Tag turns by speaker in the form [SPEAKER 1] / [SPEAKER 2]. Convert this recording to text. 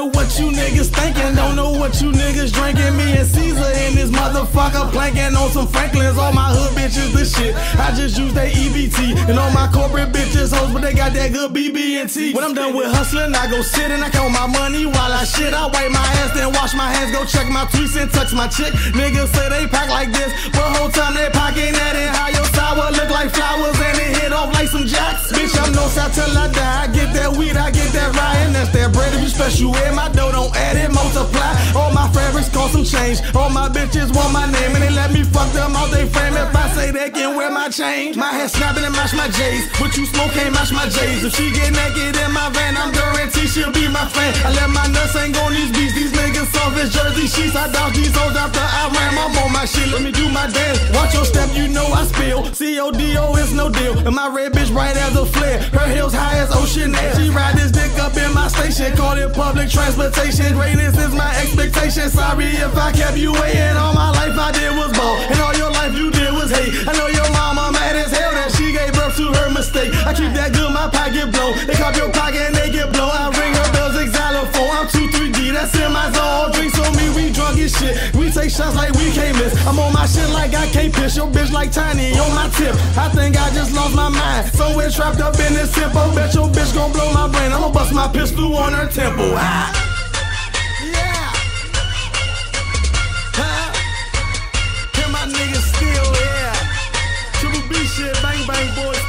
[SPEAKER 1] know what you niggas thinking. Don't know what you niggas drinking. Me and Caesar in this motherfucker planking on some Franklins. All my hood bitches, this shit. I just use that EBT. And all my corporate bitches hoes, but they got that good BB&T. When I'm done with hustling, I go sit and I count my money while I shit. I wipe my ass, then wash my hands, go check my tweets and touch my chick. Niggas say they pack like this, but whole time they packing that in. How your sour look like flowers and it hit off like some jacks. Bitch, I'm no satellite. I die. I get that weed, I get that special in my dough, don't add it, multiply. All my fabrics cost some change. All my bitches want my name, and they let me fuck them out they frame. If I say they can wear my chain, my head snapping and match my J's. But you smoke can't match my J's. If she get naked in my van, I'm guaranteed she'll be my fan. I let my nuts hang on these beats. These niggas soft as jersey sheets. I dodge these hoes after I ram. I'm on my shit. Let me do my dance. Watch your step, you know I spill. C-O-D-O is no deal. And my red bitch bright as a flare. Her heels high as ocean station. Call it public transportation. Greatness is my expectation. Sorry if I kept you waiting. All my life I did was ball. And all your life you did was hate. I know your mama mad as hell that she gave birth to her mistake. I keep that good, my pocket blow. They cop your pocket and they get blow. I ring her bells, xylophone. I'm 2 3D, that's in my zone. Drinks on me, we drunk as shit. We take shots like we can't miss. I'm on my shit like I can't piss. Your bitch like tiny on my tip. I think I just mind. Somewhere trapped up in this tempo. Bet your bitch gon' blow my brain. I'ma bust my pistol on her temple. Ah. Yeah. Huh? Hear my niggas still, yeah. Triple B shit, bang bang boy.